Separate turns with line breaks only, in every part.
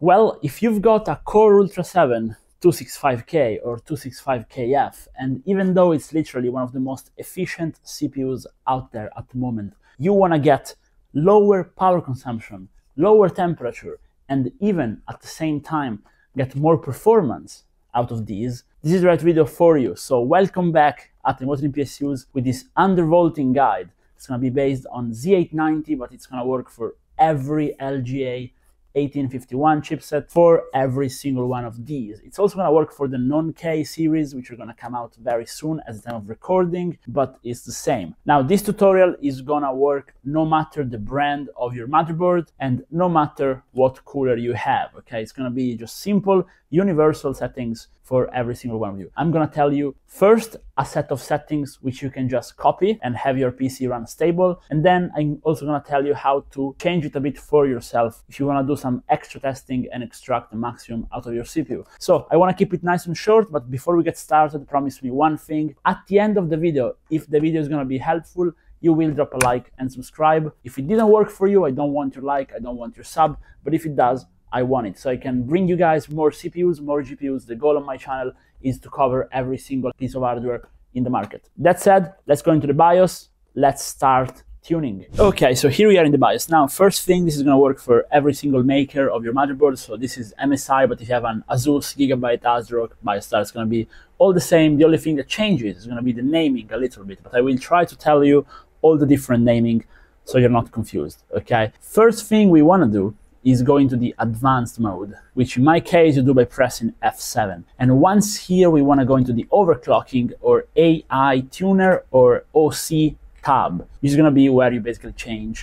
Well, if you've got a Core Ultra 7 265K or 265KF, and even though it's literally one of the most efficient CPUs out there at the moment, you want to get lower power consumption, lower temperature, and even at the same time get more performance out of these, this is the right video for you. So welcome back at ImWateringPSUs with this undervolting guide. It's going to be based on Z890, but it's going to work for every LGA 1851 chipset for every single one of these. It's also going to work for the non-K series, which are going to come out very soon at the time of recording, but it's the same. Now, this tutorial is going to work no matter the brand of your motherboard and no matter what cooler you have, okay? It's going to be just simple, universal settings for every single one of you. I'm gonna tell you first a set of settings which you can just copy and have your PC run stable. And then I'm also gonna tell you how to change it a bit for yourself if you wanna do some extra testing and extract the maximum out of your CPU. So I wanna keep it nice and short, but before we get started, promise me one thing. At the end of the video, if the video is gonna be helpful, you will drop a like and subscribe. If it didn't work for you, I don't want your like, I don't want your sub, but if it does, I want it. So I can bring you guys more CPUs, more GPUs. The goal of my channel is to cover every single piece of hardware in the market. That said, let's go into the BIOS. Let's start tuning. Okay, so here we are in the BIOS. Now, first thing, this is gonna work for every single maker of your motherboard. So this is MSI, but if you have an Asus, Gigabyte, ASRock, BIOStar, it's gonna be all the same. The only thing that changes is gonna be the naming a little bit, but I will try to tell you all the different naming so you're not confused, okay? First thing we wanna do is going to the advanced mode, which in my case you do by pressing F7. And once here we want to go into the overclocking or AI tuner or OC tab. Is going to be where you basically change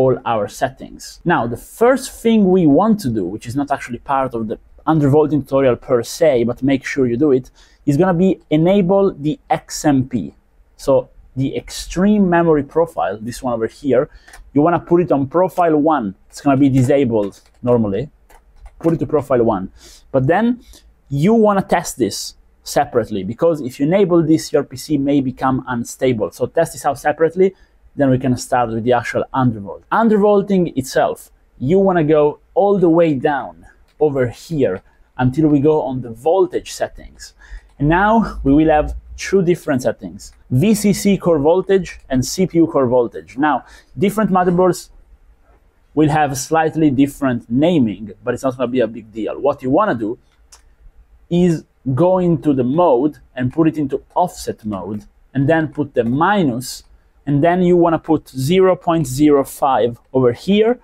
all our settings. Now, the first thing we want to do, which is not actually part of the undervolting tutorial per se, but make sure you do it, is going to be enable the XMP. So the extreme memory profile, this one over here, you want to put it on profile one. It's going to be disabled normally. Put it to profile one. But then you want to test this separately because if you enable this, your PC may become unstable. So test this out separately. Then we can start with the actual undervolt. Undervolting itself, you want to go all the way down over here until we go on the voltage settings. And now we will have two different settings, VCC core voltage and CPU core voltage. Now, different motherboards will have slightly different naming, but it's not going to be a big deal. What you want to do is go into the mode and put it into offset mode, and then put the minus, and then you want to put 0.05 over here,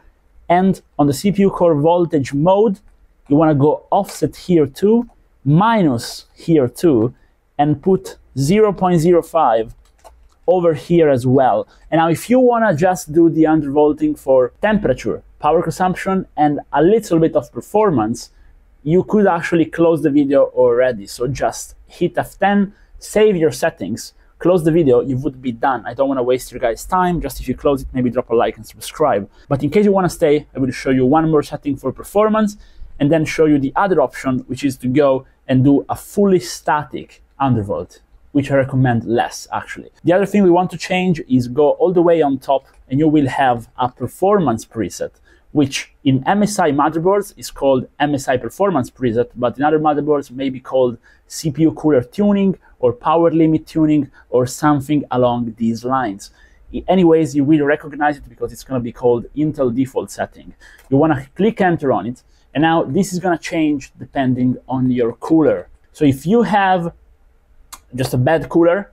and on the CPU core voltage mode, you want to go offset here too, minus here too, and put 0.05 over here as well. And now if you want to just do the undervolting for temperature, power consumption, and a little bit of performance, you could actually close the video already. So just hit F10, save your settings, close the video, you would be done. I don't want to waste your guys' time. Just if you close it, maybe drop a like and subscribe. But in case you want to stay, I will show you one more setting for performance and then show you the other option, which is to go and do a fully static undervolt which I recommend less actually. The other thing we want to change is go all the way on top and you will have a performance preset, which in MSI motherboards is called MSI performance preset, but in other motherboards may be called CPU cooler tuning or power limit tuning or something along these lines. Anyways, you will recognize it because it's going to be called Intel default setting. You want to click enter on it, and now this is going to change depending on your cooler. So if you have just a bad cooler,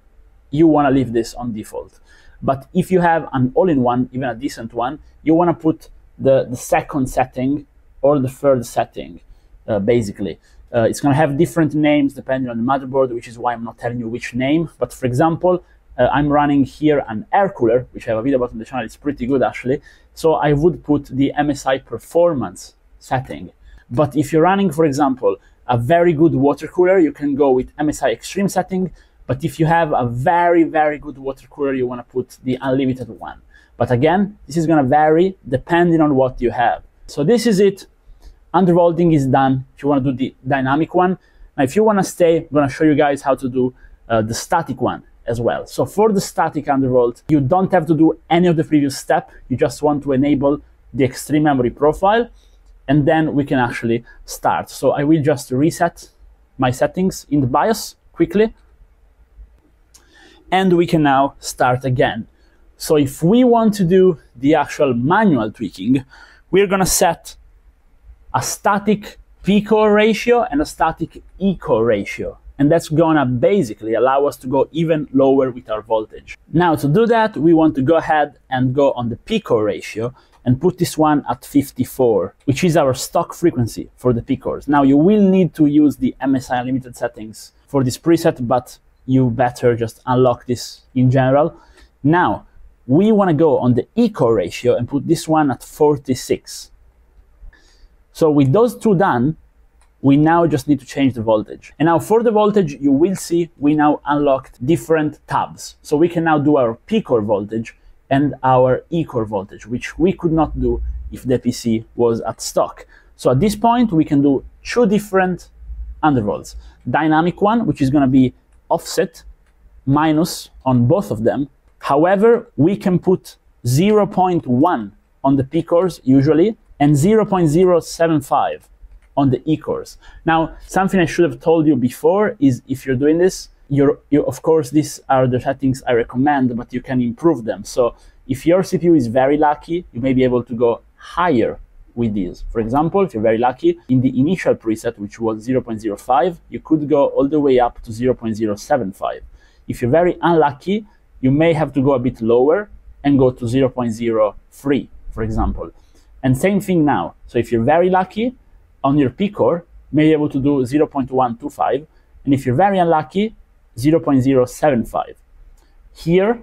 you want to leave this on default. But if you have an all-in-one, even a decent one, you want to put the, the second setting or the third setting, uh, basically. Uh, it's going to have different names depending on the motherboard, which is why I'm not telling you which name. But for example, uh, I'm running here an air cooler, which I have a video about on the channel. It's pretty good, actually. So I would put the MSI performance setting. But if you're running, for example, a very good water cooler, you can go with MSI Extreme setting. But if you have a very, very good water cooler, you want to put the unlimited one. But again, this is going to vary depending on what you have. So this is it. Undervolting is done. If you want to do the dynamic one. Now, if you want to stay, I'm going to show you guys how to do uh, the static one as well. So for the static undervolt, you don't have to do any of the previous step. You just want to enable the extreme memory profile and then we can actually start. So I will just reset my settings in the BIOS quickly, and we can now start again. So if we want to do the actual manual tweaking, we're gonna set a static P-core ratio and a static E-core ratio. And that's gonna basically allow us to go even lower with our voltage. Now to do that, we want to go ahead and go on the P-core ratio and put this one at 54, which is our stock frequency for the P-cores. Now you will need to use the MSI Unlimited settings for this preset, but you better just unlock this in general. Now, we want to go on the E-core ratio and put this one at 46. So with those two done, we now just need to change the voltage. And now for the voltage, you will see we now unlocked different tabs. So we can now do our P-core voltage and our E-core voltage, which we could not do if the PC was at stock. So at this point, we can do two different undervolts. Dynamic one, which is going to be offset minus on both of them. However, we can put 0.1 on the P cores usually and 0.075 on the E cores. Now, something I should have told you before is if you're doing this, you're, you, of course, these are the settings I recommend, but you can improve them. So if your CPU is very lucky, you may be able to go higher with these. For example, if you're very lucky, in the initial preset, which was 0.05, you could go all the way up to 0.075. If you're very unlucky, you may have to go a bit lower and go to 0.03, for example. And same thing now. So if you're very lucky, on your P-core, may be able to do 0.125. And if you're very unlucky, 0.075. Here,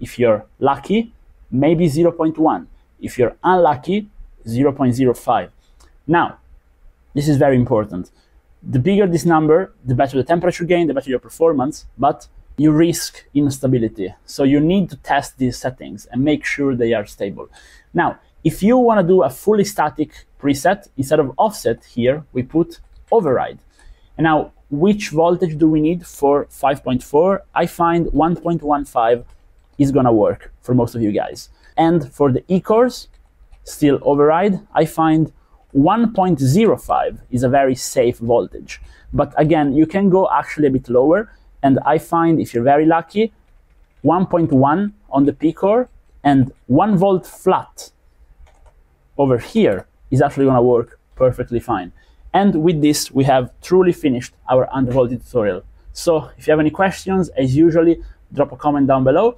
if you're lucky, maybe 0.1. If you're unlucky, 0.05. Now, this is very important. The bigger this number, the better the temperature gain, the better your performance, but you risk instability. So you need to test these settings and make sure they are stable. Now, if you want to do a fully static preset, instead of offset here, we put override. And now, which voltage do we need for 5.4? I find 1.15 is gonna work for most of you guys. And for the E-cores, still override, I find 1.05 is a very safe voltage. But again, you can go actually a bit lower, and I find if you're very lucky, 1.1 on the P-core and 1 volt flat over here is actually going to work perfectly fine. And with this, we have truly finished our undervolted tutorial. So if you have any questions, as usually, drop a comment down below.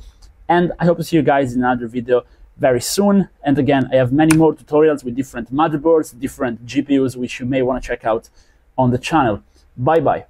And I hope to see you guys in another video very soon. And again, I have many more tutorials with different motherboards, different GPUs, which you may want to check out on the channel. Bye bye.